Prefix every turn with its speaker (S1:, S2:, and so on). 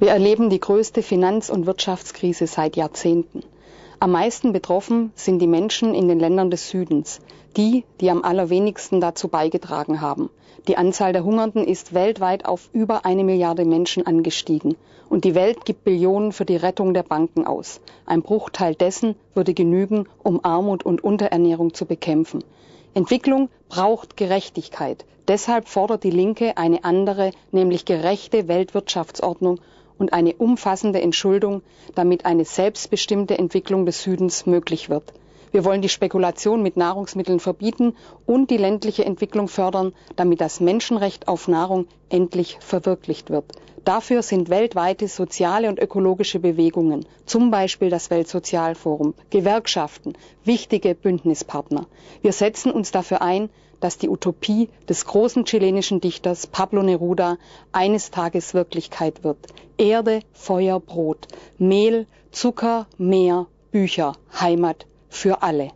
S1: Wir erleben die größte Finanz- und Wirtschaftskrise seit Jahrzehnten. Am meisten betroffen sind die Menschen in den Ländern des Südens, die, die am allerwenigsten dazu beigetragen haben. Die Anzahl der Hungernden ist weltweit auf über eine Milliarde Menschen angestiegen. Und die Welt gibt Billionen für die Rettung der Banken aus. Ein Bruchteil dessen würde genügen, um Armut und Unterernährung zu bekämpfen. Entwicklung braucht Gerechtigkeit. Deshalb fordert die Linke eine andere, nämlich gerechte Weltwirtschaftsordnung und eine umfassende Entschuldung, damit eine selbstbestimmte Entwicklung des Südens möglich wird. Wir wollen die Spekulation mit Nahrungsmitteln verbieten und die ländliche Entwicklung fördern, damit das Menschenrecht auf Nahrung endlich verwirklicht wird. Dafür sind weltweite soziale und ökologische Bewegungen, zum Beispiel das Weltsozialforum, Gewerkschaften, wichtige Bündnispartner. Wir setzen uns dafür ein, dass die Utopie des großen chilenischen Dichters Pablo Neruda eines Tages Wirklichkeit wird. Erde, Feuer, Brot, Mehl, Zucker, Meer, Bücher, Heimat für alle.